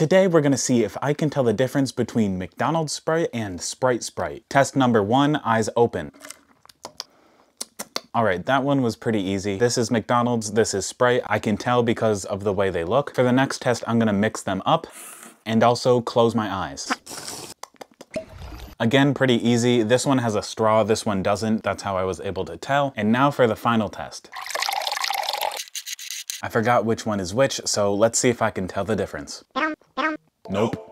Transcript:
Today we're gonna see if I can tell the difference between McDonald's Sprite and Sprite Sprite. Test number one, eyes open. All right, that one was pretty easy. This is McDonald's, this is Sprite. I can tell because of the way they look. For the next test, I'm gonna mix them up and also close my eyes. Again, pretty easy. This one has a straw, this one doesn't. That's how I was able to tell. And now for the final test. I forgot which one is which, so let's see if I can tell the difference. Nope.